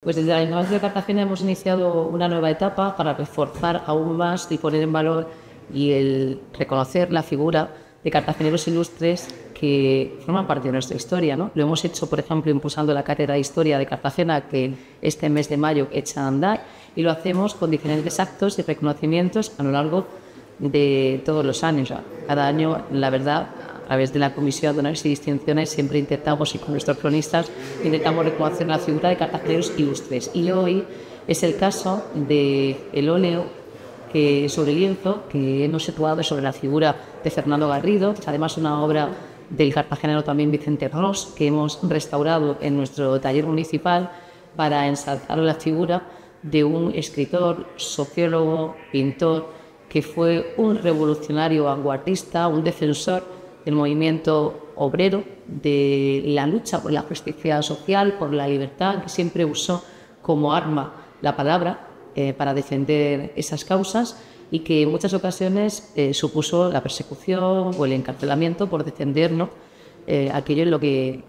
Pues desde el Ayuntamiento de Cartagena hemos iniciado una nueva etapa para reforzar aún más y poner en valor y reconocer la figura de cartageneros ilustres que forman parte de nuestra historia. ¿no? Lo hemos hecho, por ejemplo, impulsando la Cátedra de Historia de Cartagena, que este mes de mayo echa a andar, y lo hacemos con diferentes actos y reconocimientos a lo largo de todos los años. Cada año, la verdad, través de la Comisión de Honores y Distinciones siempre intentamos, y con nuestros cronistas, intentamos reconocer la figura de cartageneros ilustres. Y hoy es el caso del el óleo que, sobre lienzo que hemos situado sobre la figura de Fernando Garrido, que es además una obra del cartagenero también Vicente Ross, que hemos restaurado en nuestro taller municipal para ensalzar la figura de un escritor, sociólogo, pintor, que fue un revolucionario vanguardista, un defensor del movimiento obrero, de la lucha por la justicia social, por la libertad, que siempre usó como arma la palabra eh, para defender esas causas y que en muchas ocasiones eh, supuso la persecución o el encarcelamiento por defender eh, aquello en lo que,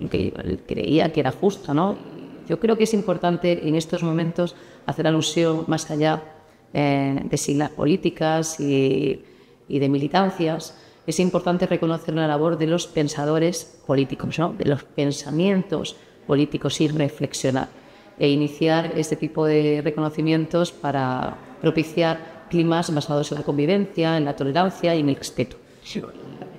creía que era justo. ¿no? Yo creo que es importante en estos momentos hacer alusión más allá de siglas políticas y, y de militancias es importante reconocer la labor de los pensadores políticos, de los pensamientos políticos y reflexionar e iniciar este tipo de reconocimientos para propiciar climas basados en la convivencia, en la tolerancia y en el respeto.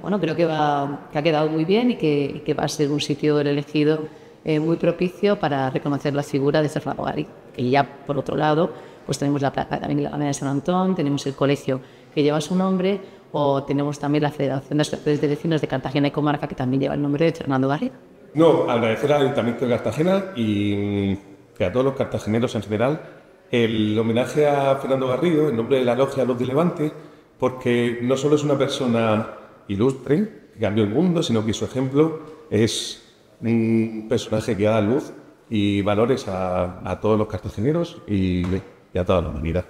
Bueno, creo que, va, que ha quedado muy bien y que, que va a ser un sitio elegido eh, muy propicio para reconocer la figura de Fernando Gari, que ya por otro lado pues tenemos la plaza también la de San Antón, tenemos el colegio que lleva su nombre, o tenemos también la Federación de Asociaciones de Vecinos de Cartagena y Comarca, que también lleva el nombre de Fernando Garrido. No, agradecer al Ayuntamiento de Cartagena y a todos los cartageneros en general el homenaje a Fernando Garrido en nombre de la Logia Luz de Levante, porque no solo es una persona ilustre, que cambió el mundo, sino que su ejemplo es un personaje que da luz y valores a, todos los cartageneros y, y a toda la humanidad.